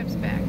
steps back.